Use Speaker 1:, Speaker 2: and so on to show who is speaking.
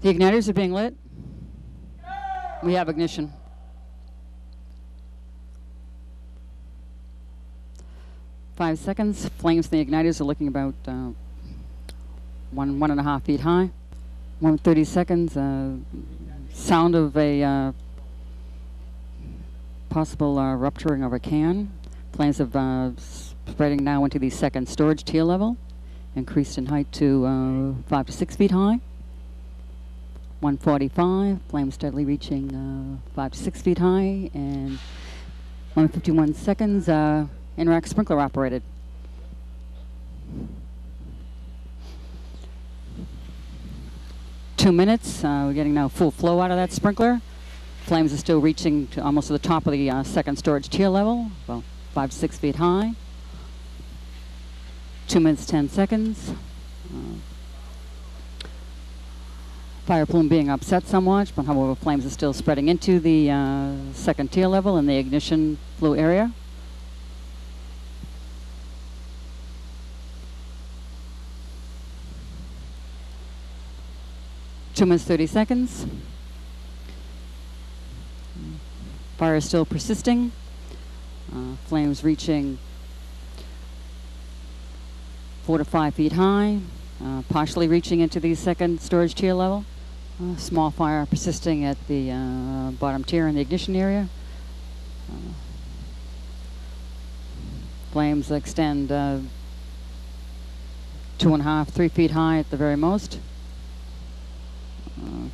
Speaker 1: The igniters are being lit. We have ignition. Five seconds. Flames in the igniters are looking about uh, one, one and a half feet high. One thirty seconds. Uh, sound of a uh, possible uh, rupturing of a can. Flames have uh, spreading now into the second storage tier level, increased in height to uh, five to six feet high. 145, flame steadily reaching uh, five to six feet high, and 151 seconds, uh, in-rack sprinkler operated. Two minutes, uh, we're getting now full flow out of that sprinkler. Flames are still reaching to almost to the top of the uh, second storage tier level, about five to six feet high. Two minutes, 10 seconds. Fire plume being upset somewhat, but however, flames are still spreading into the uh, second tier level in the ignition flue area. Two minutes, 30 seconds. Fire is still persisting. Uh, flames reaching four to five feet high, uh, partially reaching into the second storage tier level. Uh, small fire persisting at the uh, bottom tier in the ignition area. Uh, flames extend uh, two and a half, three feet high at the very most. Uh,